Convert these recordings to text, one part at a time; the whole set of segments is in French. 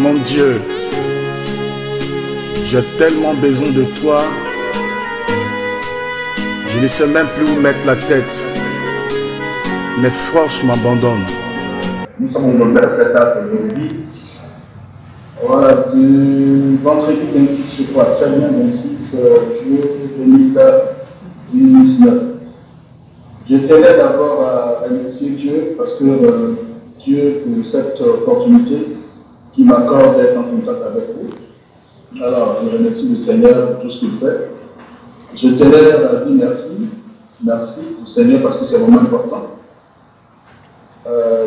Mon Dieu, j'ai tellement besoin de toi. Je ne sais même plus où mettre la tête. Mes forces m'abandonnent. Nous sommes date aujourd'hui. Voilà, du vendredi 26, je très bien, 26 juillet 2019. Je tenais d'abord à remercier Dieu parce que euh, Dieu pour cette opportunité qui m'accorde d'être en contact avec vous. Alors, je remercie le Seigneur pour tout ce qu'il fait. Je tenais à dire merci. Merci au Seigneur parce que c'est vraiment important. Euh,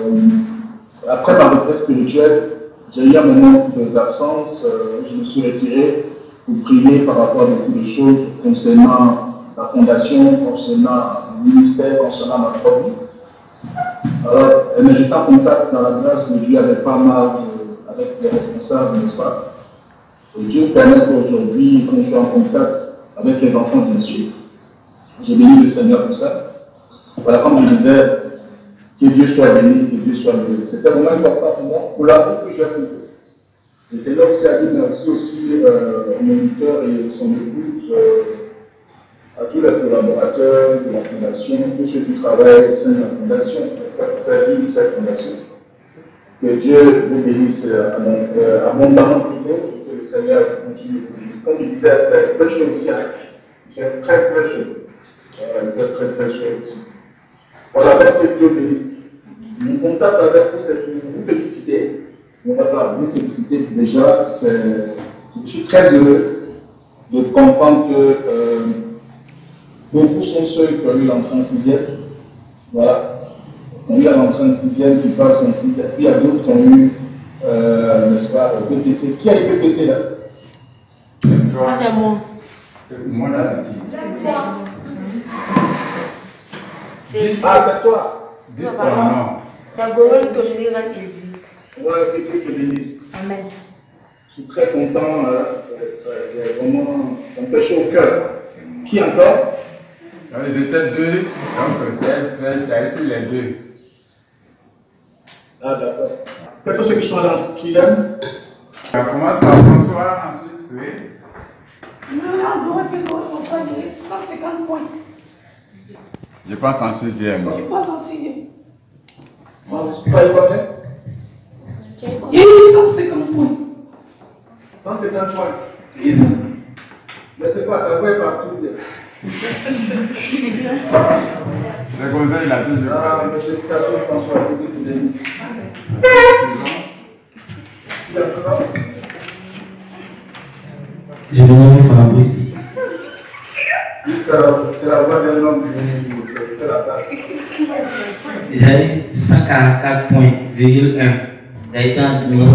après ma retraite spirituelle, j'ai eu un moment d'absence. Euh, je me suis retiré pour prier par rapport à beaucoup de choses concernant la fondation, concernant le ministère, concernant ma famille. Alors, mais j'étais en contact dans la grâce de Dieu avec pas mal de, avec les responsables, n'est-ce pas? Et Dieu permet qu'aujourd'hui, quand je suis en contact avec les enfants, bien sûr, j'ai béni le Seigneur pour ça. Voilà, comme je disais, que Dieu soit béni, que Dieu soit béni. C'était vraiment important pour moi, pour la vie que j'ai eux. J'étais là aussi à dire merci aussi euh, au moniteur et son épouse, euh, à tous les collaborateurs de la Fondation, tous ceux qui travaillent au sein de la Fondation, vivre cette Fondation. Que Dieu vous bénisse euh, abondamment plutôt, que le Seigneur continue. Comme il disait, c'est très chaud aussi. Très très chaud. il fait très très chaud aussi. Voilà, que Dieu bénisse. Mon contact avec vous, c'est vous féliciter. On va vous féliciter déjà. Je suis très heureux de comprendre que euh, beaucoup sont ceux qui ont eu l'entrée en sixième. Voilà. On a eu l'entrée en sixième qui passe en sixième. Puis il y a d'autres qui ont eu, euh, n'est-ce pas, PPC. Qui a eu PPC là Ah, c'est moi. Moi, là, c'est C'est Ah, c'est toi non. C'est Goro qui me rend ici. Ouais, que Dieu te bénisse. Amen. Je suis très content. euh, j'ai vraiment, ça me fait chaud au cœur. Qui encore? Donc, ils étaient deux, donc c'est t'as reçu les deux. Ah, d'accord. Quels sont ceux qui sont là en sixième On commence par François, ensuite, oui. Non, non, quoi François, j'ai 150 points. Je passe en sixième. Je passe en sixième. Moi, je suis pas étonné. Il y a eu 150 points. 150 points. Mais c'est pas ta voix est partout. C'est comme ça, il a toujours Ah, parlé. Je me nomme Fabrice. C'est la- c'est la voix d'un homme qui fait la place. J'ai eu 144 points, virgule 1. J'ai été admis.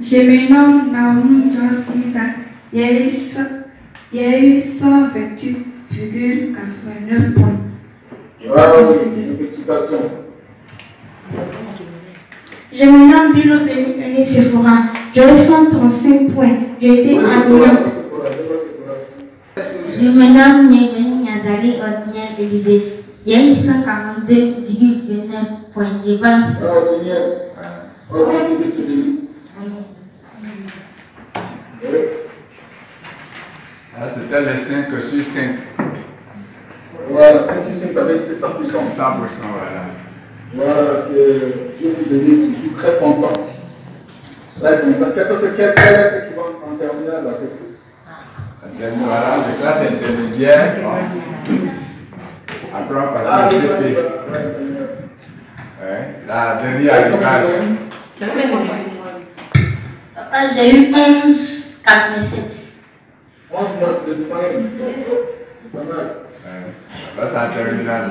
Je me nomme Naomi cent- il y a eu 128,89 points. Bravo, félicitations. Je me nomme Bilo Beni Sephora. J'ai 135 points. J'ai été admis. Je me nomme Neveni Yazali Odnia Élysée. Il y a eu 142,29 points. Je. Bravo, Tuniès. Bravo, que Dieu te bénisse. Oui. Là, c'était les 5 sur 5. Voilà, 5 sur 5, ça veut dire c'est 100%. 100%, voilà. Voilà, que Dieu vous bénisse, je suis très content. Très content. Qu'est-ce que c'est quel quel est ce qui va en terminale là c'est tout. Donc, Voilà, les classes intermédiaires. bon. Après, on passe Ah, au CP. Ouais. La dernière arrivage. Papa, j'ai eu 11,87. 11 notes de points. C'est pas mal. Ouais. Là, c'est en terminale.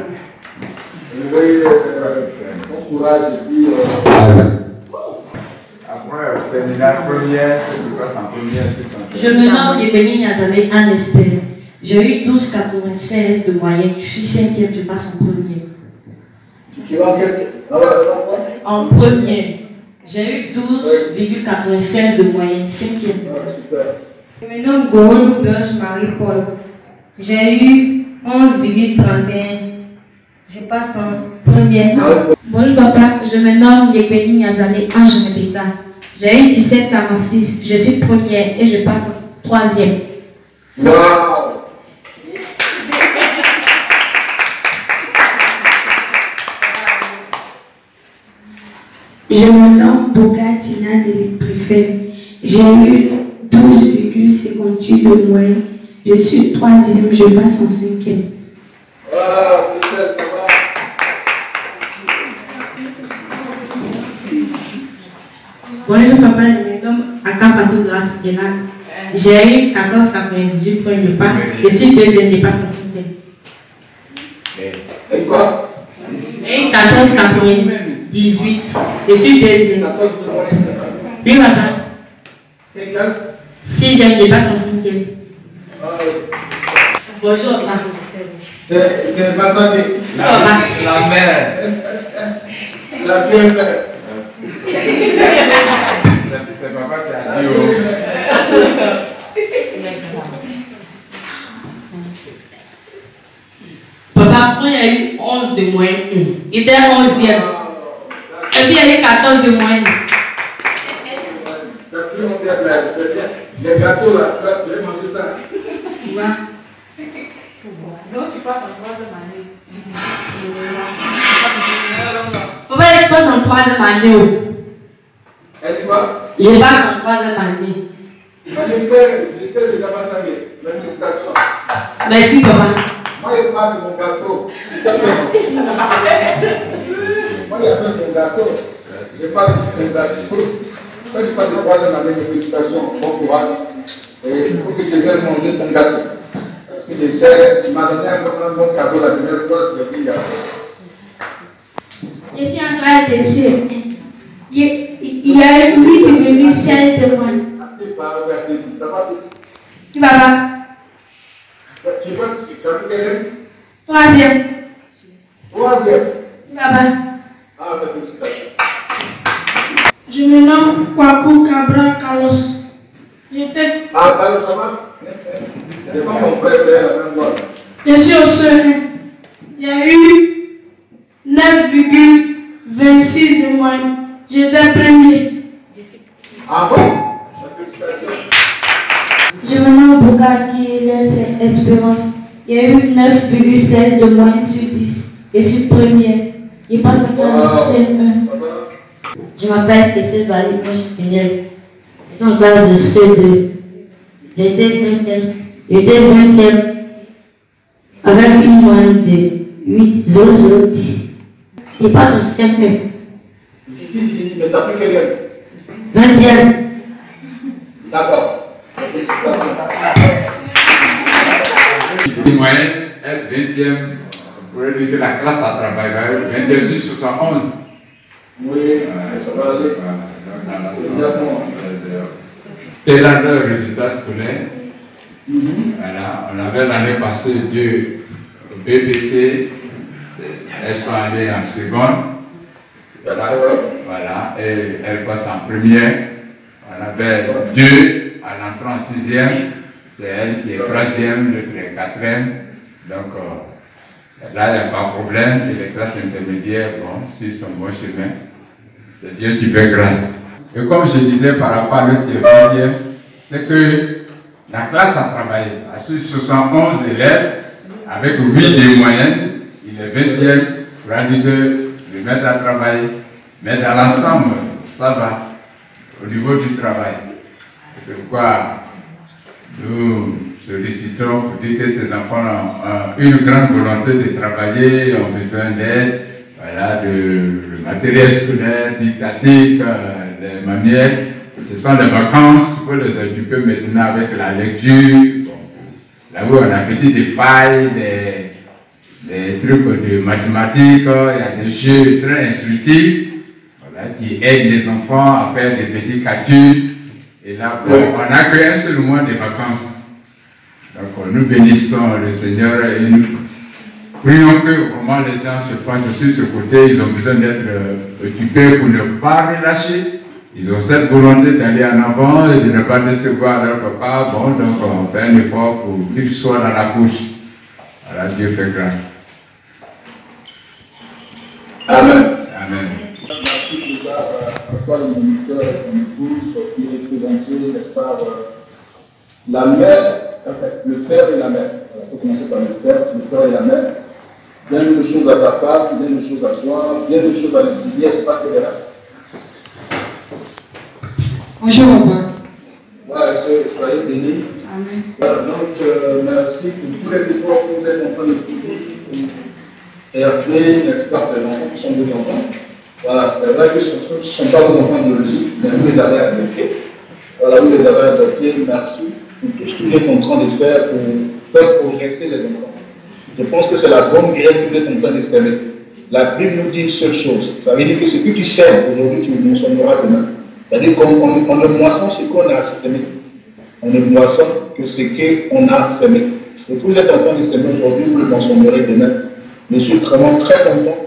Vous voyez, bon courage et puis. Après, terminale première, ceux qui passent en première, ceux qui sont en Je me nomme Yébeni Nazaré Anne Esther. J'ai eu 12,96 de moyenne. Je suis cinquième, je passe en premier. Tu vas. Ah En premier, j'ai eu 12,96 de moyenne, cinquième. Je me nomme Goro Blanche Marie-Paul. J'ai eu 11,31. Je passe en première. Bonjour papa, je me nomme Yekbeni Niazale Ange Rebecca. J'ai eu 1746, je suis première et je passe en troisième. Wow. Je me nomme Bogatina Préfet. J'ai eu 12,58 de moyenne. Je suis troisième, je passe en cinquième. Bonjour papa, je me nomme Akapato Grâce. J'ai eu 14,98 points de passe. Je suis deuxième, je passe en cinquième. Et quoi? J'ai eu 14,98. Je suis deuxième. Oui papa. Sixième dépasse en cinquième. Ah Bonjour, ma C'est pas ça que... Oh, la, la mère. La mère. C'est papa qui a dit. Oh. Papa, quand il y a eu 11 de moins il était 11e. Ah, Et puis il y a eu 14 de moins Les gâteaux là, tu vas tu vas manger ça. Donc tu passes en troisième année. Papa, il passe en troisième année. Elle dit quoi? Je passe en troisième année. Ministère, ministère de Damasangé, l'administration. Merci papa. Moi, je parle de mon gâteau. Moi, il appelle mon gâteau. Je parle de mon gâteau. Quand tu parles de troisième année, de félicitations, bon courage. Faut que je vienne manger ton gâteau. Parce que je sais, il m'a donné un bon- cadeau la dernière fois, je dit. Je suis en classe de C. Il y a eu 8,16 de moyenne. C'est pas ouvert, ça va. Oui papa. Ça, Tu vois, tu Troisième. Troisième. Oui papa. Ah, ben, félicitations. Je me nomme Kwaku Cabra Carlos. J'étais- Ah, va C'est pas mon frère, la même voix. Je suis au CE1. Il y a eu 9,26 de moyenne. J'étais premier. Ah bon. Je me nomme Bokaki Espérance. Il y a eu 9,16 de moyenne sur 10. Je suis première. Il passe en classe CM1. Je m'appelle Kessel Bali, moi je suis En classe de CE2. J'ai été 20e. J'ai été 20e avec une moyenne de 8, 0, 0, 10. Il passe au CM1. Si, si, si, mais t'as pris quel est 20e. D'accord. Une moyenne, elle, 20e, on pourrait dire que la classe a travaillé, 20e sur 71. Oui, ça va aller. C'était là le résultat scolaire. Voilà, on avait l'année passée deux BBC, elles sont allées en seconde. Voilà, voilà, et elles passent en première. On avait deux à l'entrée en sixième. C'est elle qui est troisième, l'autre est quatrième. Donc euh, là, il n'y a pas de problème. Et les classes intermédiaires, bon, s'ils sont bon chemin, c'est Dieu qui fait grâce. Et comme je disais par rapport à est deuxième, c'est que la classe a travaillé. Sur 71 élèves, avec 8 de moyenne, il est 20e, pour dire que le maître a travaillé. Mais dans l'ensemble, ça va au niveau du travail. C'est pourquoi nous sollicitons pour dire que ces enfants ont, une grande volonté de travailler, ont besoin d'aide, voilà, de, matériel scolaire, didactique, euh, les manières. Ce sont les vacances, faut les occuper maintenant avec la lecture. Là où on a petit des failles, des, des trucs de mathématiques, il y a des jeux très instructifs voilà, qui aident les enfants à faire des petits calculs. Et là, on n'a qu'un seul mois de vacances. Donc nous bénissons le Seigneur et nous prions que vraiment les gens se penchent sur ce côté. Ils ont besoin d'être occupés pour ne pas relâcher. Ils ont cette volonté d'aller en avant et de ne pas décevoir leur papa. Bon, donc on fait un effort pour qu'ils soient dans la couche. Voilà, Dieu fait grâce. Amen. Amen. vois le moniteur ton épouse qui est présenté, n'est-ce pas, la mère, le père et la mère. Il faut commencer par le père, le père et la mère. Bien de choses à ta femme, bien de choses à toi, bien de choses à l'étudier, c'est pas là. Bonjour, papa. Voilà, soyez bénis. Amen. donc, euh, merci pour tous les efforts que vous êtes en train de faire. Hervé, n'est-ce pas, c'est enfants qui sont vos enfants. Voilà, c'est vrai que ce ne sont pas vos enfants biologiques, mais vous les avez adoptés. Voilà, vous les avez adoptés. Merci pour tout ce que vous êtes en train de faire pour faire progresser les enfants. Je pense que c'est la bonne graine que vous êtes en train de s'aimer. La Bible nous dit une seule chose. Ça veut dire que ce que tu sèmes aujourd'hui, tu le moissonneras demain. C'est-à-dire qu'on on, ne moissonne ce qu'on a semé. On ne moissonne que ce qu'on a semé. Ce que vous êtes en train de s'aimer aujourd'hui, vous le moissonnerez demain. Je suis vraiment très content,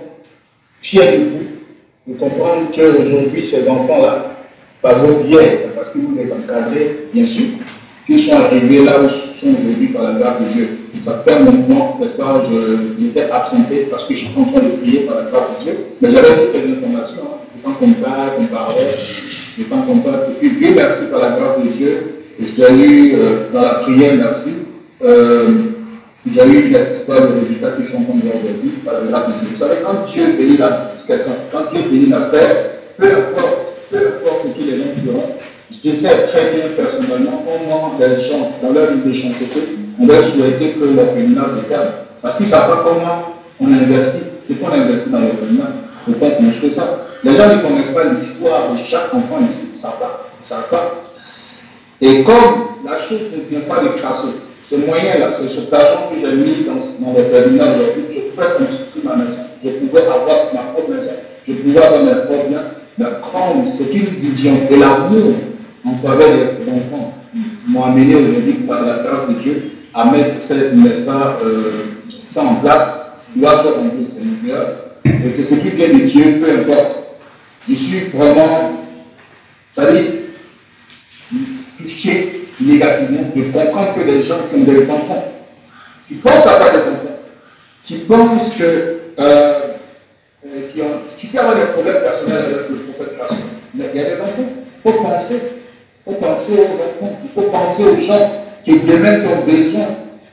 fier de vous, de comprendre qu'aujourd'hui, ces enfants-là, par vos biais, c'est parce que vous les encadrez, bien sûr, qu'ils sont arrivés là où ils sont aujourd'hui par la grâce de Dieu. Ça fait un moment, n'est-ce pas, je absenté parce que j'étais en train de prier par la grâce de Dieu, mais j'avais toutes les informations. Je ne pas qu'on parle, qu'on parlait, je ne pas qu'on parle. Et puis Dieu merci par la grâce de Dieu. J'ai eu dans la prière, merci. Euh, j'ai eu l'espoir de résultats que je suis en aujourd'hui par la grâce de Dieu. Vous savez, quand Dieu bénit quelqu'un, quand Dieu bénit peu importe, peu importe ce que les gens diront, je sais très bien personnellement comment les gens, dans leur vie de chanceux, on va souhaiter que l'orphelinat se perde. Parce qu'ils ne savent pas comment on investit. C'est qu'on investit dans l'orphelinat. Il faut qu'on construise ça. Les gens ne connaissent pas l'histoire de chaque enfant ici. Pas. Ils savent pas. Et comme la chose ne vient pas de crasser, ce moyen-là, cet argent que j'ai mis dans, dans l'orphelinat aujourd'hui, je pouvais construire ma maison. Je pouvais avoir ma propre maison. Je pouvais avoir mes propres biens. Mais comme c'est une vision et l'amour en faveur des enfants m'ont amené aujourd'hui par la grâce de Dieu à mettre cette, n'est-ce pas, euh, ça en place, doit faire peu Seigneur, et que ce qui vient de Dieu, peu importe. Je suis vraiment, c'est-à-dire, touché négativement de comprendre que les gens qui ont des enfants, qui pensent avoir des enfants, qui pensent que euh, euh, qui ont, tu peux avoir des problèmes personnels avec le prophète mais il y a des enfants. Il faut penser, il faut penser aux enfants, il faut penser aux gens qui demain ont besoin.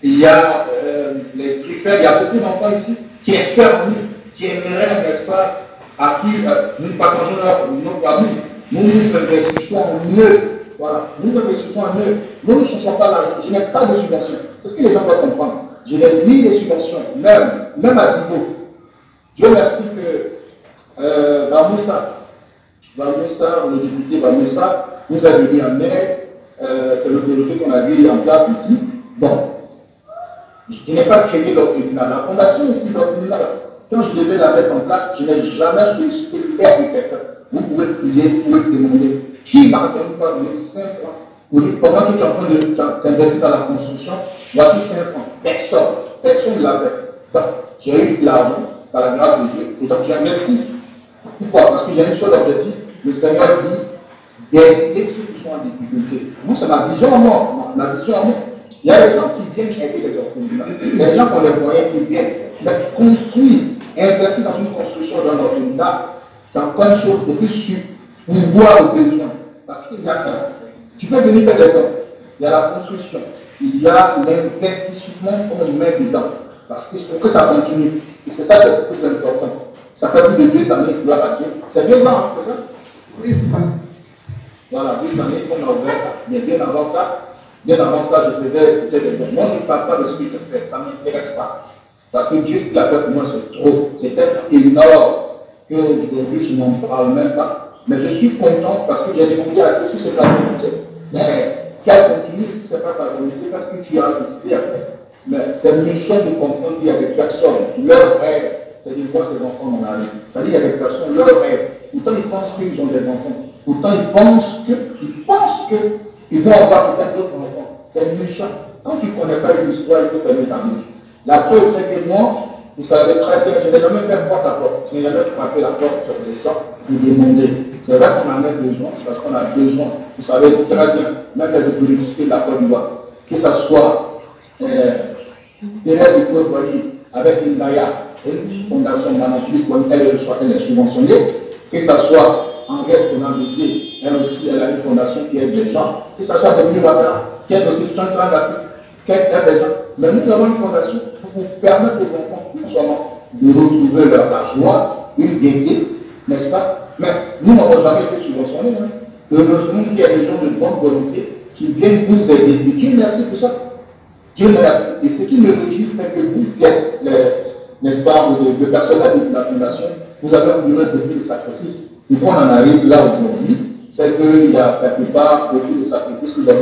Il y a euh, les truffeurs, il y a beaucoup d'enfants ici qui espèrent en nous, qui aimeraient, n'est-ce pas, à qui euh, nous partageons notre amour. Nous nous investissons en eux. Voilà, nous investissons en. Nous ne cherchons pas l'argent. Je n'ai pas de subvention. C'est ce que les gens doivent comprendre. Je n'ai ni des subventions, même, même à Divo. Je remercie que euh, Bamoussa, le député Bamoussa, nous a venu en aide euh, c'est l'autorité qu'on a mis en place ici. Bon, je n'ai pas créé l'orphelinat. La fondation ici, l'orphelinat, quand je devais la mettre en place, je n'ai jamais sollicité père de quelqu'un. Vous pouvez fouiller, vous pouvez demander qui m'a donné fois donné 5 francs pour dire que tu es en train de t'investir dans la construction, voici 5 francs. Personne, personne ne l'avait. Donc, j'ai eu de l'argent par la grâce de Dieu et donc j'ai investi. Pourquoi? Parce y a une seule objectif. Le Seigneur dit d'aider ceux qui sont en difficulté. Moi, c'est ma vision à moi. Vision à moi. Il y a des gens qui viennent aider les orphelins. Il y a des gens qui ont les moyens qui viennent. Mais construire, investir dans une construction d'un orphelinat, c'est encore une chose de plus sûr. Pouvoir le besoin. Parce qu'il y a ça. Tu peux venir faire des dons. Il y a la construction. Il y a l'investissement qu'on met dedans. Parce que pour que ça continue. Et c'est ça qui est le plus important. Ça fait plus de deux années, gloire à Dieu. C'est deux ans, c'est ça? Oui. Voilà, deux années qu'on a ouvert ça. Mais bien avant ça, bien avant ça, je faisais peut-être des Moi, je ne parle pas de ce que je fais, ça ne m'intéresse pas. Parce que Dieu, ce qu'il a fait pour moi, c'est trop. C'est tellement énorme qu'aujourd'hui, je n'en parle même pas. Mais je suis content parce que j'ai demandé à Dieu si c'est pas volonté. Mais qu'elle continue si ce n'est pas ta volonté parce que tu as décidé faire. Mais c'est méchant de comprendre qu'il y a des personnes, leur rêve, c'est de voir ces enfants dans la. C'est-à-dire qu'il y a des personnes, leur rêve. Pourtant, ils pensent qu'ils ont des enfants. Pourtant, ils pensent que, ils pensent que, ils vont avoir peut-être d'autres enfants. C'est méchant. Quand tu ne connais pas une histoire, il faut fermer ta bouche. La preuve, c'est que moi, vous savez très bien, je n'ai jamais fait porte à porte. Je n'ai jamais frappé la porte sur les gens pour demander. C'est vrai qu'on en a besoin, parce qu'on a besoin. Vous savez très bien, même les autorités de la Côte d'Ivoire, que ce soit euh, Thérèse du avec une DAIA, une fondation magnifique, elle, elle est subventionnée, que ce soit en au nom de Dieu. Elle aussi, elle a une fondation qui aide les gens, qui s'achète de Miroir, qui aide aussi les gens qui aide les gens. Mais nous avons une fondation pour permettre aux enfants, non seulement de retrouver leur joie, une gaieté, n'est-ce pas? Mais nous n'avons jamais été subventionnés. Hein. Heureusement qu'il y a des gens de bonne volonté qui viennent nous aider. Et Dieu merci pour ça. Dieu merci. Et ce qui me réjouit, c'est que vous, n'est-ce pas, de, de la fondation, vous avez enduré depuis le sacrifice. Et qu'on en arrive là aujourd'hui, c'est qu'il y a quelque part beaucoup de sacrifices que vous avez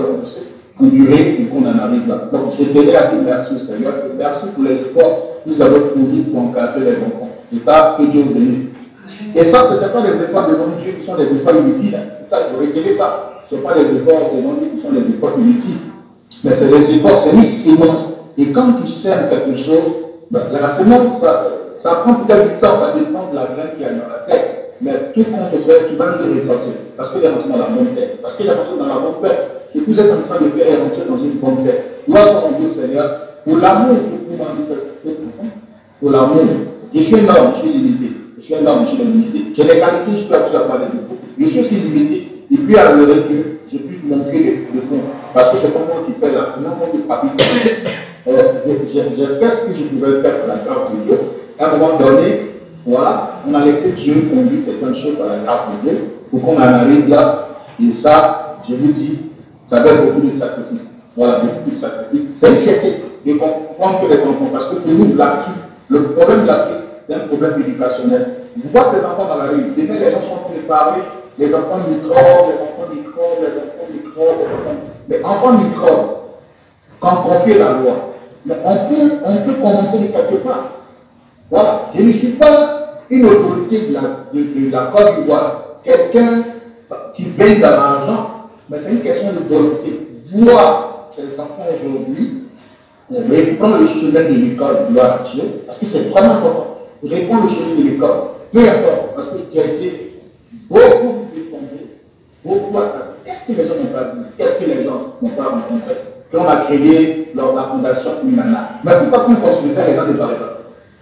enduré et qu'on en arrive là. Donc, je tenais à dire merci au Seigneur. merci pour les efforts que vous avez fournis pour encadrer les enfants. Et ça, que Dieu vous bénisse. Et ça, ce ne sont pas des efforts devant Dieu qui sont des efforts inutiles. Ça, faut régler ça. Ce ne sont pas des efforts devant Dieu qui sont des efforts inutiles. Mais c'est des efforts, c'est une sémence. Et quand tu sèmes quelque chose, ben, la sémence, ça, ça prend peut-être du temps, ça dépend de la graine qui est dans la terre. Mais tout compte fait, tu vas le récolter. Parce qu'il est rentré dans la bonne terre. Parce qu'il est rentré dans la bonne terre. Ce que vous êtes en train de faire est rentré dans une bonne terre. Gloire Seigneur, pour l'amour que vous manifestez, pour l'amour. Je suis un homme, je suis limité. Je suis un homme, je suis limité. J'ai des qualités, je peux absolument parler de. Je suis aussi limité. Et puis à l'heure que je puisse montrer le fond. Parce que c'est pas moi qui fais la l'amour de papy. Euh, j'ai fait ce que je pouvais faire pour la grâce de Dieu. À un moment donné, voilà, on a laissé Dieu conduire certaines choses par la grâce de Dieu pour qu'on en arrive là. Et ça, je vous dis, ça être beaucoup de sacrifices. Voilà, beaucoup de sacrifices. C'est une fierté de comprendre que les enfants, parce que pour nous, l'Afrique, le problème de l'Afrique, c'est un problème éducationnel. Vous voyez ces enfants dans la rue, demain les gens sont préparés, les enfants microbes, les enfants microbes, les enfants microbes, les enfants microbes, quand on fait la loi, on peut, on peut commencer de quelque part. Voilà, je ne suis pas une autorité de la, de, Côte d'Ivoire, quelqu'un qui baigne dans l'argent, mais c'est une question de volonté. Voir ces enfants aujourd'hui, reprendre le chemin de l'école, gloire à parce que c'est vraiment important. Reprendre le chemin de l'école, peu importe, parce que tu as été beaucoup détombé, beaucoup attaqué. Qu'est-ce que les gens n'ont pas dit? Qu'est-ce que les gens n'ont pas rencontré Qu'on a créé lors de la fondation Humana. Mais pourquoi qu'on construisait les gens ne parlaient pas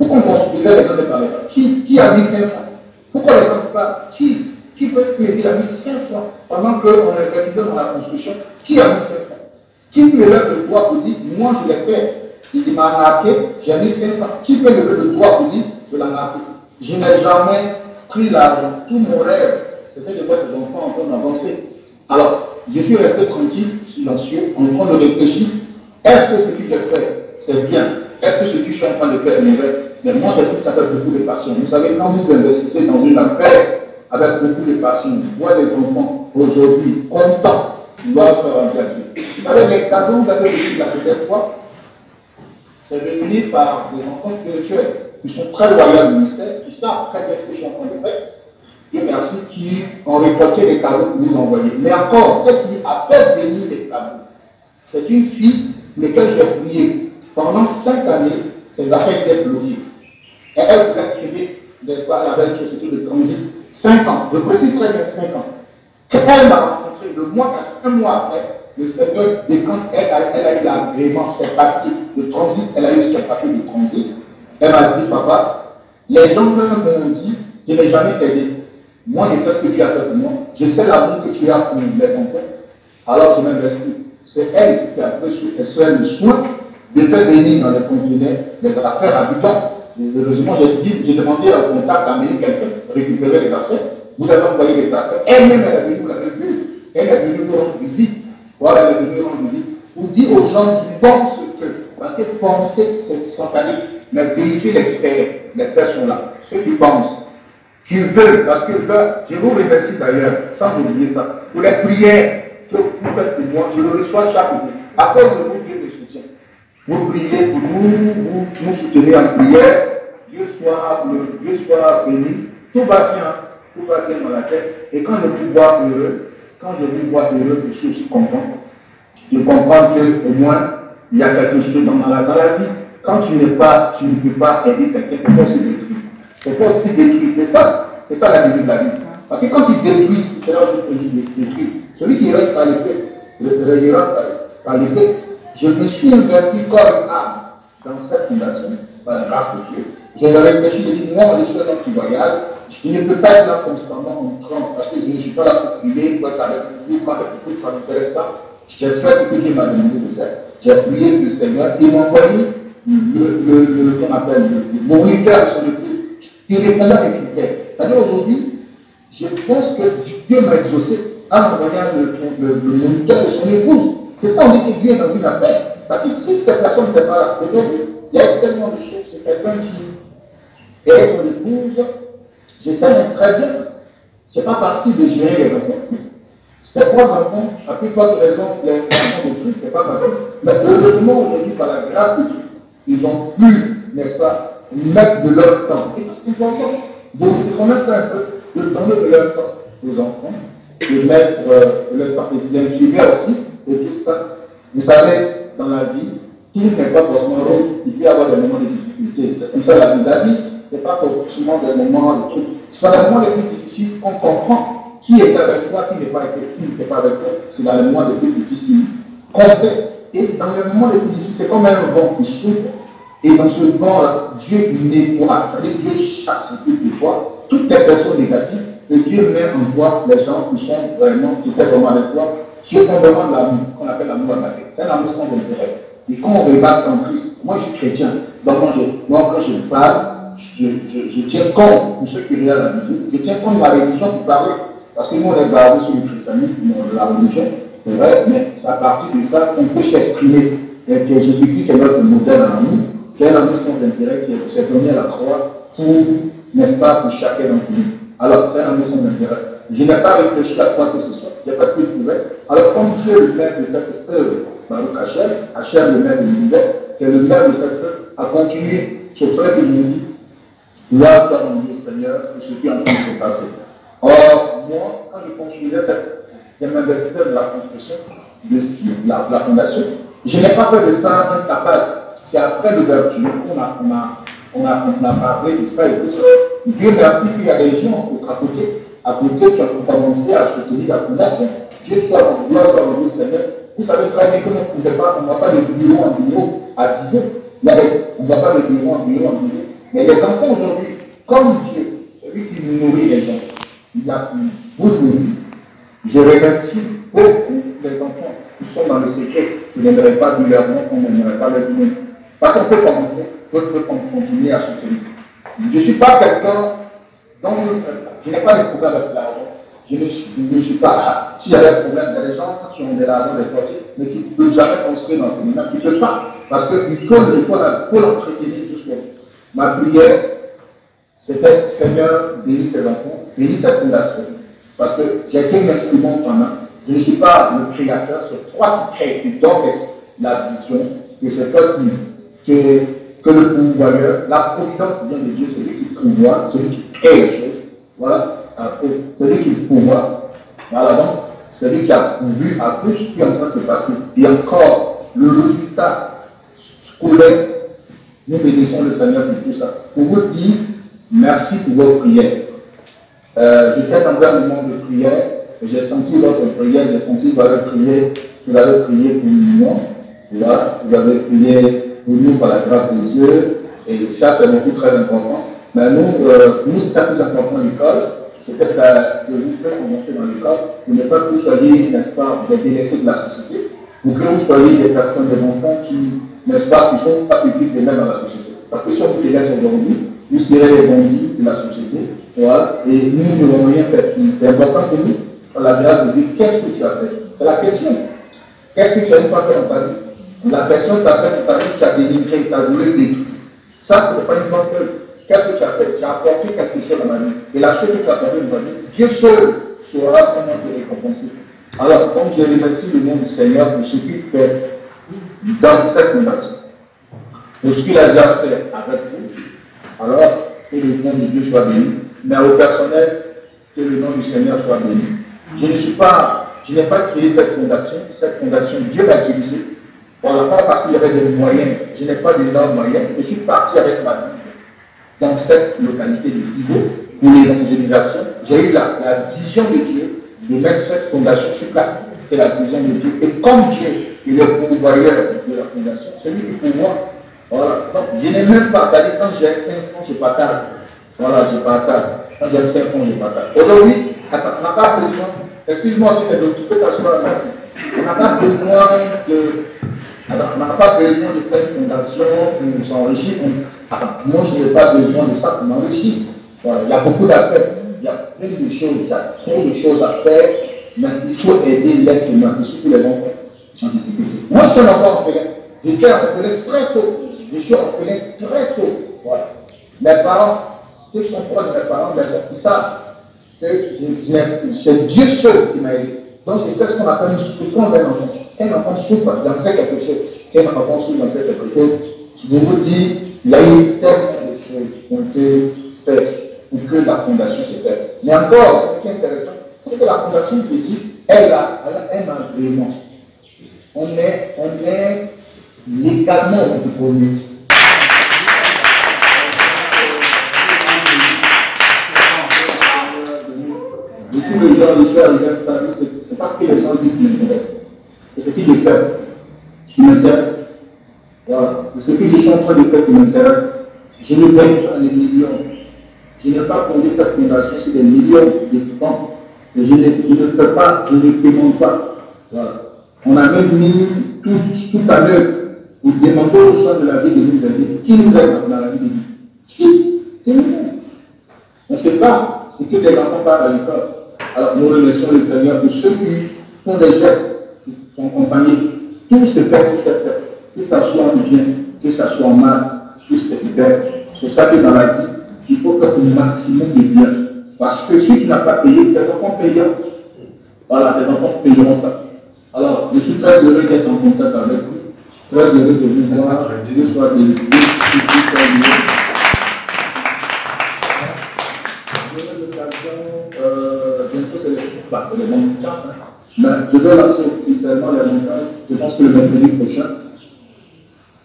Pourquoi qu'on construisait les gens parlaient pas qui, qui a mis 5 francs Pourquoi les gens parlent Qui qui peut payer a mis 5 francs pendant qu'on investissait dans la construction Qui a mis 5 francs Qui me lève le doigt pour dire, moi je l'ai fait Il m'a arnaqué, j'ai mis 5 francs. Qui peut lever le doigt pour dire, je l'ai arnaqué Je n'ai jamais pris l'argent. Tout mon rêve, c'était de voir ces enfants en train d'avancer. Alors, je suis resté tranquille, silencieux, en train de réfléchir. Est-ce que ce que j'ai fait, c'est bien Est-ce que ce que je suis en train de faire est mauvais Mais moi, j'ai dit ça avec beaucoup de passion. Vous savez, quand vous investissez dans une affaire avec beaucoup de passion, voir les enfants aujourd'hui contents, doivent se rendre à Dieu. Vous savez, les cadeaux que vous avez reçus la première fois, c'est venu par des enfants spirituels qui sont très loyaux au ministère, qui savent très bien ce que je suis en train de faire merci, qui ont récolté les cadeaux que vous envoyez. Mais encore, ce qui a fait venir les cadeaux, c'est une fille, laquelle j'ai prié pendant cinq années, ses affaires étaient bloquées. Et elle voulait créer, n'est-ce pas, elle avait une société de transit. Cinq ans, je précise très bien cinq ans. Elle m'a rencontré le mois, un mois après, le Seigneur, quand elle a, elle a eu l'agrément, ses papiers de transit, elle a eu ses papiers de transit, elle m'a dit, papa, les gens m'ont dit, je n'ai jamais aidé. Moi, je sais ce que tu as fait pour moi. Je sais l'amour que tu as pour les enfants. Alors, je m'investis. C'est elle qui a pris sur elle le soin de faire venir dans les conteneurs les affaires habitants. Heureusement, j'ai demandé au contact d'amener quelqu'un récupérer les affaires. Vous avez envoyé les affaires. Elle-même, elle est venue, vous l'avez vu. Elle est venue nous rendre visite. Voilà, elle est venue nous rendre visite. Pour dire aux gens qui pensent que, parce que penser, c'est satanique, mais vérifier les faits. Les faits sont là. Ceux qui pensent tu veux, parce que là, je vous remercie d'ailleurs, sans oublier ça, pour les prières que vous faites pour moi, je le reçois chaque jour. À cause de vous. Vous priez pour nous, vous nous soutenez en prière, Dieu soit, Dieu soit béni, tout va bien, tout va bien dans la tête. Et quand je vous vois heureux, quand je vous vois heureux, je suis aussi content. Je comprends que au moins, il y a quelque chose dans la, dans la vie. Quand tu n'es pas, tu ne peux pas aider quelqu'un, pourquoi se détruire pas aussi détruire. C'est ça, c'est ça la devise de la vie. Parce que quand tu détruis, c'est là où je détruis. Celui qui règne par l'épée, règnera par l'épée. Je me suis investi comme âme dans cette fondation, par la grâce de Dieu. J'ai réfléchi, j'ai dit, moi, je suis un homme qui voyage, Je ne peux pas être là constamment en train, parce que je ne suis pas là pour filer, pour être avec vous, pour avec beaucoup, ça m'intéresse pas. J'ai fait ce que Dieu m'a demandé de faire. J'ai prié le Seigneur, il m'a envoyé le, le, le, qu'on appelle le, le moniteur sur le plus, qui répondait à mes critères. C'est-à-dire aujourd'hui, je pense que Dieu m'a exaucé en envoyant le, le, le moniteur de son épouse. C'est ça, on dit que Dieu est dans une affaire. Parce que si cette personne n'était pas là, il y a tellement de choses. C'est quelqu'un qui est son épouse, je sais très bien. Ce n'est pas facile de gérer les enfants. C'était trois enfants, à plus forte raison, les enfants trucs, ce n'est pas facile. Mais heureusement, aujourd'hui, par la grâce de Dieu, ils ont pu, n'est-ce pas, mettre de leur temps. Et c'est important de remettre ça un peu, de donner de leur temps aux enfants, de mettre euh, leur temps. Et a aussi, et ça. Vous savez, dans la vie, tout n'est pas forcément rose. Il peut y avoir des moments de difficulté. C'est comme ça la vie. La ce n'est pas forcément des moments de trucs. C'est dans les moments les plus difficiles qu'on comprend qui est avec toi, qui n'est pas avec toi, qui n'était pas avec toi. C'est dans les moments les plus difficiles qu'on sait. Et dans les moments les plus difficiles, c'est comme un vent qui souffle. Et dans ce vent-là, Dieu nettoie, Dieu chasse de toi toutes les personnes négatives et Dieu met en toi les gens qui sont vraiment, qui étaient vraiment avec toi. Dieu prend vraiment l'amour, qu'on appelle l'amour à la tête. C'est un sans intérêt. Et quand on regarde en Christ, moi je suis chrétien, donc moi, je, quand je parle, je, je, tiens compte de ceux qui regardent la vidéo, je tiens compte de la religion qui parle, parce que nous on est basé sur le christianisme, la religion, c'est vrai, mais c'est à partir de ça qu'on peut s'exprimer, et que Jésus-Christ est notre modèle en nous, qui est un amour sans intérêt, qui s'est donné à la croix pour, n'est-ce pas, pour chacun d'entre nous. Alors c'est un amour sans intérêt. Je n'ai pas réfléchi à quoi que ce soit, j'ai pas ce qu'il pouvait. Alors comme Dieu est le maître de cette œuvre, Baruch Hachem, Hachem le maître de l'univers, qui est le maître de cette œuvre, a continué ce trait que je me dis, gloire soit mon Dieu Seigneur, de ce qui est en train de se passer. Or, moi, quand je construisais cette, je m'investissais de la construction de la, fondation, je n'ai pas fait de ça un tapage. C'est après l'ouverture qu'on a, a, a, parlé de ça et tout ça. Dieu merci qu'il y a des gens à côté, à côté qui ont commencé à soutenir la fondation. Dieu soit mon gloire soit Dieu Seigneur. Vous savez très bien pas, on ne va pas de bureau en bureau à Dieu. On ne pas de bureau en bureau en bureau. Mais les enfants aujourd'hui, comme Dieu, celui qui nourrit les gens, il a vous nourrir. Je remercie beaucoup les enfants qui sont dans le secret, qui n'aimeraient pas dire leur nom, qu'on n'aimerait pas leur dire. Parce qu'on peut commencer, d'autres peuvent continuer à soutenir. Je ne suis pas quelqu'un dont je n'ai pas de problème avec l'argent. Je ne suis, pas. S'il y a des problèmes, il y a des gens qui ont de l'argent, des fortunes, mais qui ne peuvent jamais construire dans le communal, qui ne peuvent pas. Parce qu'il faut, il faut l'entretenir jusqu'au Ma prière, c'était Seigneur, bénis ses enfants, bénis cette fondation. Parce que j'ai été instrument pendant. Je ne suis pas le créateur, c'est toi qui crée, qui donne la vision, et c'est toi qui, que, que le pouvoireur, la providence vient de Dieu, c'est lui qui pouvoir, celui qui crée les choses. Voilà, c'est lui qui pouvoir. Voilà donc, c'est lui qui a vu à tout ce qui est en train de se passer. Et encore, le résultat scolaire, nous bénissons le Seigneur pour tout ça. Pour vous dire, merci pour vos prières. Euh, J'étais dans un moment de prière, j'ai senti votre prière, j'ai senti avez prié, vous avez prié pour nous. Voilà, vous avez prié pour nous par la grâce de Dieu, et ça c'est beaucoup très important. Mais nous, euh, nous c'était plus important l'école, c'était de vous faire commencer dans l'école, vous ne pas plus choisir, n'est-ce pas, des délaissés de la société, pour que vous soyez des personnes, des enfants qui, n'est-ce pas, qui ne sont pas publics de même dans la société. Parce que si on vous les laisse aujourd'hui, vous serez les bandits de la société, voilà, et nous ne devons rien faire. C'est important pour nous, par la grâce de Dieu, qu'est-ce que tu as fait? C'est la question. Qu'est-ce que tu as une fois fait dans ta La personne t'a fait ta vie, tu as délivré, tu as voulu détruire. Ça, ce n'est pas une bonne. Qu'est-ce que tu as fait? Tu as apporté quelque chose dans ma vie. Et la chose que tu as fait dans ma vie, Dieu seul saura comment te récompenser. Alors, comme je remercie le nom du Seigneur pour ce qu'il fait dans cette fondation, pour ce qu'il a déjà fait avec vous, alors que le nom de Dieu soit béni. Mais au personnel, que le nom du Seigneur soit béni. Je ne suis pas, je n'ai pas créé cette fondation. Cette fondation, Dieu l'a utilisée. Voilà, pas parce qu'il y avait des moyens. Je n'ai pas d'énormes moyens. Je suis parti avec ma vie dans cette localité de Vigo pour l'évangélisation. J'ai eu la, vision de Dieu de mettre cette fondation sur place. C'est la vision de Dieu. Et comme Dieu, il est pourvoyeur de la fondation, celui qui pourvoit. Voilà. Donc, je n'ai même pas, dit quand j'ai 5 francs, je partage. Voilà, je partage. Moi, j'aime ça quand je partage. Aujourd'hui, on n'a pas besoin, excuse-moi si tu peux t'asseoir là On n'a pas besoin de. on n'a pas besoin de faire une fondation pour s'enrichir. Moi, je n'ai pas besoin de ça pour m'enrichir. Voilà. Il y a beaucoup d'affaires. Il y a plein de choses. Il y a trop de choses à faire. Mais il faut aider l'être humain, surtout les enfants. Moi, je suis un enfant orphelin. J'étais orphelin très tôt. Je suis orphelin très tôt. Voilà. Mes parents, ceux qui sont proches de mes parents, ils savent que c'est Dieu seul qui m'a aidé. Donc, je sais ce qu'on appelle une souffrance d'un enfant. Un enfant souffre, il en sait quelque chose. Un enfant souffre, il en sait quelque chose. Je vous dis, il y a eu de choses qui ont été faites pour que la fondation se fasse. Mais encore, ce qui est intéressant, c'est que la fondation ici, elle a, elle a un agrément. On est, on est légalement reconnu. Ici, les gens, les à c'est parce que les gens disent qu'ils m'intéressent. C'est ce que je fais qui m'intéresse. C'est ce que je suis en train de faire qui m'intéresse. Je ne gagne pas les millions. Je n'ai pas fondé cette fondation sur des millions de francs. je ne, je ne fais pas, je ne demande pas. On a même mis tout, tout à l'heure pour demander aux gens de la vie de nous aider. Qui nous aide dans la vie de vie Qui? Qui nous On ne sait pas. Et que les enfants partent à l'école. Alors nous remercions le Seigneur pour ceux qui font des gestes, qui sont accompagnés. Tout se fait sur cette terre. Que ça soit en bien, que ça soit mal, tout se fait. C'est ça que dans la vie, il faut faire le maximum de bien. Parce que ceux qui n'ont pas payé, les enfants payeront. Voilà, les enfants payeront ça. Alors, je suis très heureux d'être en contact avec vous. Très heureux de vous voir. Dieu soit. Euh, les bah, montages. Hein. Je vais lancer les. Je pense que le mercredi prochain,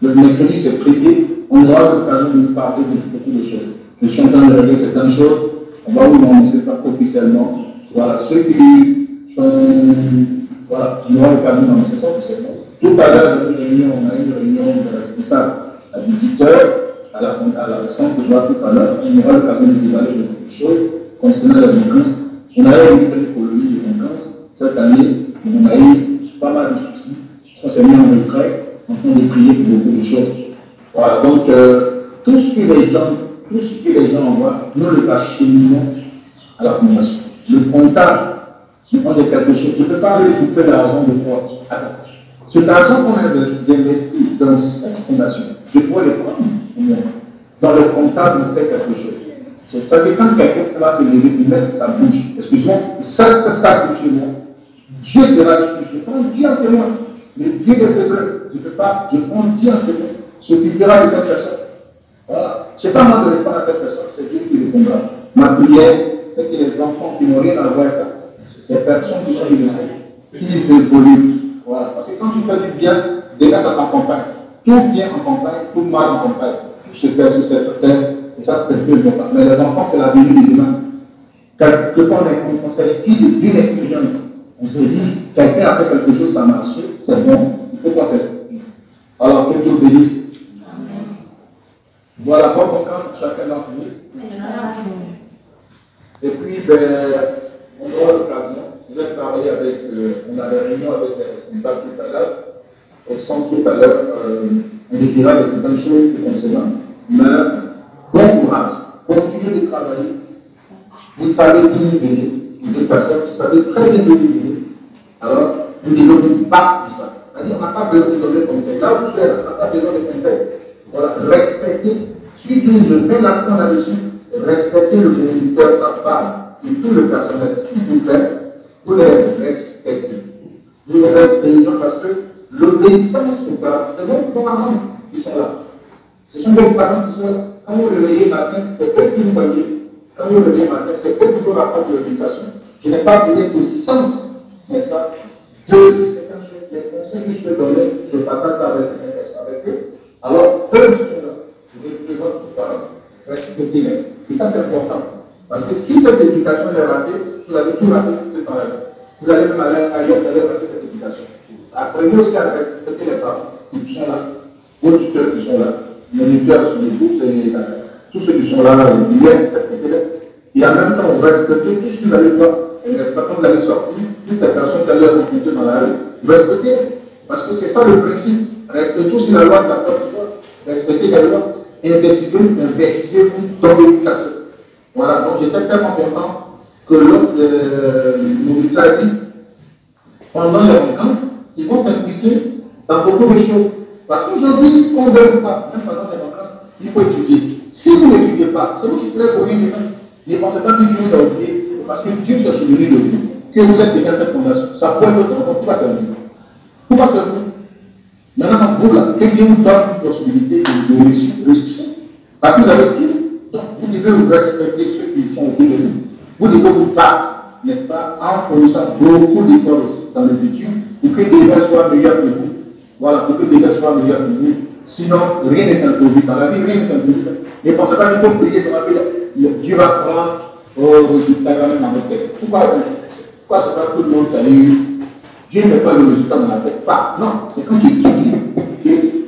le mercredi c'est privé, on aura l'occasion de parler de beaucoup de choses. Je suis en train de régler certaines choses. On va vous annoncer ça officiellement. Voilà, ceux qui sont voilà, nous avons permis d'annoncer ça officiellement. Tout à l'heure, on a eu une réunion de responsable à 18h, à la, à la centre de droit tout à l'heure. On aura l'occasion de déballer de beaucoup de choses concernant les vacances. On a eu une colonie de vacances cette année. On a eu pas mal de soucis. On s'est mis en retrait, de prier pour beaucoup de choses. Voilà, donc euh, tout ce que les gens, tout ce que les gens envoient, nous les acheminons à la fondation. Le comptable moi, j'ai quelque chose. Je ne peux pas récupérer l'argent de toi. Attends. Cet argent qu'on a investi dans cette fondation, je dois le prendre. Dans le comptable, sait quelque chose. C'est-à-dire que quand quelqu'un va se lever et mettre sa bouche, excuse-moi, ça, ça, ça chez moi. Dieu sera juge. Je prends Dieu en témoin. Mais Dieu est faible. Je ne peux pas, je Dieu en témoin. S'occupera de cette personne. Voilà. Ce n'est pas moi de répondre à cette personne, c'est Dieu qui répondra. Ma prière, c'est que les enfants qui n'ont rien à voir ça, ces personnes qui sont innocentes, qui volume. Voilà. Parce que quand tu fais du bien, déjà ça t'accompagne. Tout bien en campagne, tout mal en campagne. Tout se fait sur cette terre, et ça c'est peu important. Mais les enfants, c'est la vie de demain. Quelque part, on, s'explique d'une expérience. On se dit, quelqu'un a fait quelque chose, ça a marché, c'est bon, il faut qu'on s'explique. Alors, que Dieu bénisse. Voilà, bonne vacances à chacun d'entre vous. Et puis, ben, on aura l'occasion. Vous avez travaillé avec, euh, on a des réunions avec les responsables tout à l'heure. Au centre tout à l'heure, euh, on décidera de certaines choses qui concernent. Mais bon courage, continuez de travailler. Vous savez d'où vous venez. Vous êtes personnes, vous savez très bien d'où vous venez. Alors, nous ne devons pas de ça. C'est-à-dire, on n'a pas besoin de donner conseil. Là où tu es, on n'a pas besoin de conseil. Voilà, respectez. Surtout, je mets l'accent là-dessus. Respectez le moniteur, sa femme et tout le personnel, s'il vous plaît, vous les respectez. Vous les respectez parce que l'obéissance au Père, c'est vos parents qui sont là. Ce sont vos parents qui sont là. Quand vous le réveillez matin, c'est eux qui vous voyez. Quand vous le réveillez matin, c'est eux qui vous rapportent de l'éducation. Je n'ai pas voulu que centre, n'est-ce pas, choses, des conseils que je peux donner, je partage ça avec avec eux. Alors, eux sont là, je représente vos parents, respectez-les. Et ça, c'est important. Parce que si cette éducation est ratée, vous allez tout rater tout la Vous allez même aller ailleurs, vous allez rater cette éducation. Apprenez aussi à respecter les parents qui sont là, vos tuteurs qui sont là, les moniteurs les groupes, tous ceux qui sont là, les respectez-les. Y a même donc respecter tout ce que vous allez voir. Et respecter quand toutes ces personnes qui allaient rencontrer dans la rue. Respectez. Parce que c'est ça le principe. Respectez aussi la loi de la Côte d'Ivoire. Respectez la loi. Investiguez, investiguez dans l'éducation. Voilà, donc j'étais tellement content que l'autre euh, a dit, pendant les vacances, ils vont s'impliquer dans beaucoup de choses. Parce qu'aujourd'hui, on ne veut pas, même pendant les vacances, il faut étudier. Si vous n'étudiez pas, c'est vous qui serez pour rien Ne pensez pas que Dieu vous a oublié, parce que Dieu s'est souvenu de vous, que vous êtes déjà cette fondation. Ça prend le temps, pourquoi vous Pourquoi vous Maintenant, vous là, que Dieu vous donne une possibilité de réussir. Parce que vous avez tout. Donc, vous devez respecter ceux qui sont autour de vous. Vous devez vous battre, n'est-ce pas, en fournissant beaucoup d'efforts dans les études pour que les gens soient meilleurs que vous. Voilà, pour que les gens soient meilleurs que vous. Sinon, rien ne s'improvise. Dans la vie, rien ne s'improvise. Ne pensez pas qu'il faut prier la vie. Dieu va prendre au résultat quand dans votre tête. Pourquoi Pourquoi c'est pas tout le monde qui a eu Dieu ne met pas le résultat dans la tête. Pas. Non, c'est quand tu étudies.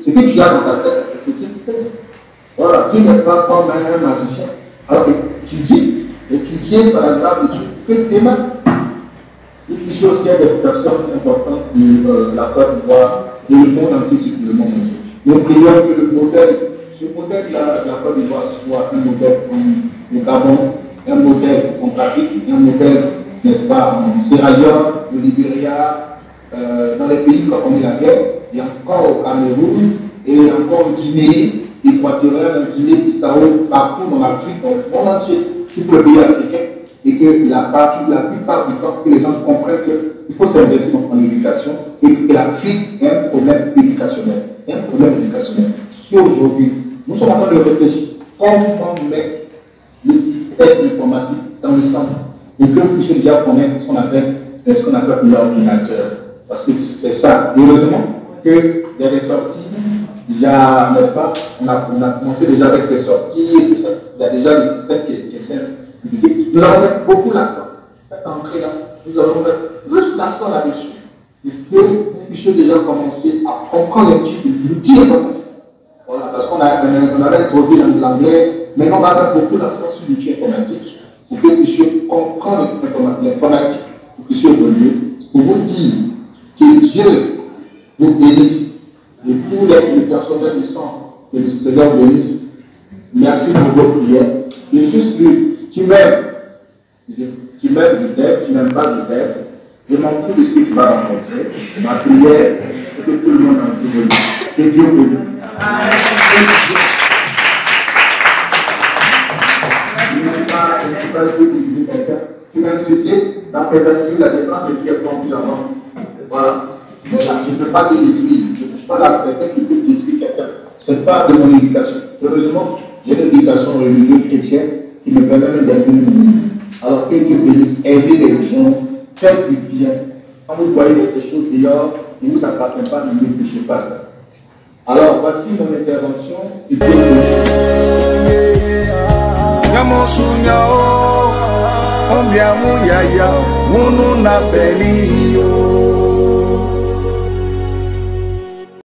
Ce que tu as dans ta tête, c'est ce que tu fais. Voilà, Dieu n'est pas comme un magicien. Alors étudier, étudier par la grâce de Dieu, que demain, il puisse aussi des personnes importantes de euh, la Côte d'Ivoire et le monde entier, sur le monde entier. Nous prions que le modèle, ce modèle de la, Côte d'Ivoire soit un modèle comme le Gabon, un modèle centrafrique, un modèle, n'est-ce pas, Sierra Leone, le Libéria, euh, dans les pays comme on est la guerre, et encore au Cameroun, et encore en Guinée, équatoriale, en Guinée-Bissau, partout dans l'Afrique, dans le monde entier, sur le pays africain, et que la, la plupart du temps, que les gens comprennent qu'il faut s'investir en éducation et que l'Afrique est un problème éducationnel. un problème éducationnel. Si aujourd'hui, nous sommes en train de réfléchir comment mettre le système informatique dans le centre que vous puissiez déjà connaître ce qu'on appelle, ce qu'on appelle l'ordinateur. Parce que c'est ça. Heureusement que des sorties, il y a, n'est-ce pas, on a, on a commencé déjà avec des sorties et tout ça. Il y a déjà des systèmes qui, qui bien nous avons mis beaucoup l'accent. Cette entrée-là, nous avons mis plus l'accent là-dessus. Et que vous puissiez déjà commencer à comprendre l'outil informatique. Voilà, parce qu'on a, on avait introduit l'anglais, mais on va mettre beaucoup l'accent sur l'outil informatique pour que vous puissiez comprendre l'informatique, pour que puissiez évoluer, pour vous dire que Dieu vous bénisse et tous les personnels du sang que le Seigneur bénisse. Merci pour vos prières. Et juste que tu m'aimes, tu m'aimes, je t'aime, tu m'aimes pas, je t'aime. Je m'en fous de ce que tu vas rencontrer. Ma prière, c'est que tout le monde en bénisse. Que Dieu bénisse. Que tu dis quelqu'un. Tu m'as insulté, dans tes amis, la dépense et puis elle prend plus avance. Voilà. Je ne peux pas te détruire. Je ne touche pas la personne qui peut détruire quelqu'un. Ce n'est pas de mon éducation. Heureusement, j'ai une éducation religieuse chrétienne qui me permet d'être une Alors que Dieu bénisse, aider les gens, faire du bien. Quand vous voyez quelque chose dehors, ne vous appartient pas, ne touchez pas ça. Alors, voici mon intervention. Il faut Yamosunyao, ombia muyaya munu na peli